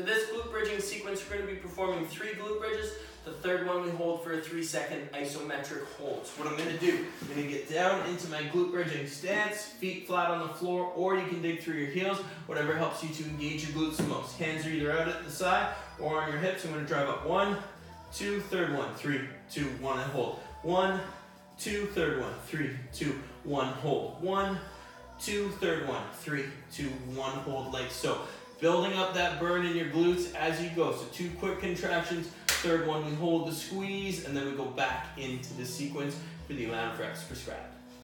For this glute bridging sequence, we're going to be performing three glute bridges. The third one we hold for a three second isometric hold. So what I'm going to do, I'm going to get down into my glute bridging stance, feet flat on the floor, or you can dig through your heels, whatever helps you to engage your glutes the most. Hands are either out at the side or on your hips. I'm going to drive up one, two, third one, three, two, one, and hold. One, two, third one, three, two, one, hold. One, two, third one, three, two, one, hold like so. Building up that burn in your glutes as you go. So two quick contractions, third one we hold the squeeze, and then we go back into the sequence for the amount reps prescribed.